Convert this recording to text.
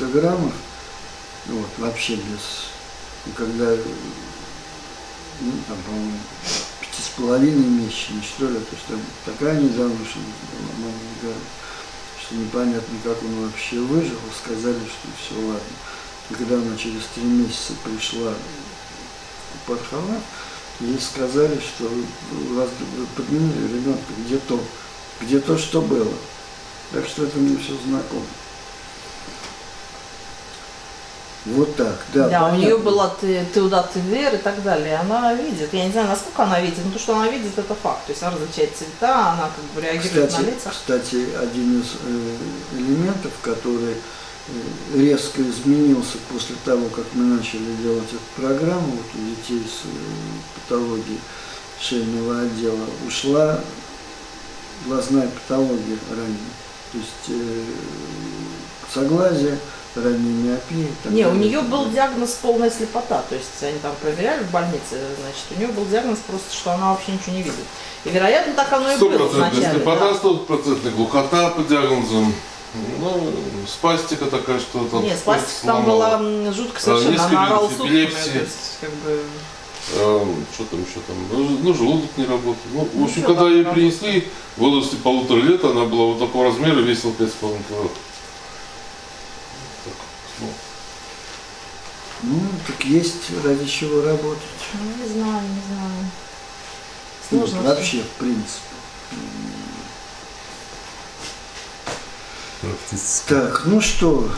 400 граммов, вот, вообще без, и когда, ну, там, по-моему, пяти с половиной месячный, что ли, то есть там такая недоношенность была, говорит, что непонятно, как он вообще выжил, сказали, что все ладно. И когда она через три месяца пришла в Пархалат, ей сказали, что у вас подменили ребенка, где то, где то, что было. Так что это мне все знакомо. Вот так, да. Да, у понятно. нее была ты, туда твер и так далее. Она видит. Я не знаю, насколько она видит, но то, что она видит, это факт. То есть она различает цвета, она как бы реагирует Кстати, на лица. кстати, один из э, элементов, который э, резко изменился после того, как мы начали делать эту программу вот у детей с э, патологией шейного отдела, ушла глазная патология ранее. То есть э, согласие, ранняя миопия. и так Не, у нее был диагноз полная слепота. То есть они там проверяли в больнице, значит, у нее был диагноз просто, что она вообще ничего не видит. И вероятно так оно и было Стопроцентная вначале. слепота, да. стопроцентная глухота по диагнозам. Ну, спастика такая, что там. Нет, спастика там была жутко совершенно, несколько она орала сутками, то есть как бы... Эм, что там еще там? Ну, ну, желудок не работал. Ну, в общем, Ничего когда ее не принесли, в возрасте полутора лет, она была вот такого размера, весила 5,5 килограмм. Так, ну, Ну, так есть ради чего работать. Ну, не знаю, не знаю. Ну, Сложно. вообще, в принципе. Так, ну что,